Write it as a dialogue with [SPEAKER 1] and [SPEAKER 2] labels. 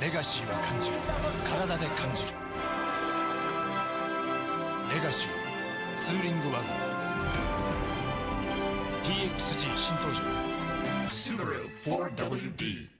[SPEAKER 1] レガシーは感じる。体で感じる。レガシーツーリングワゴン。TXG 新登場。
[SPEAKER 2] Subaru 4WD.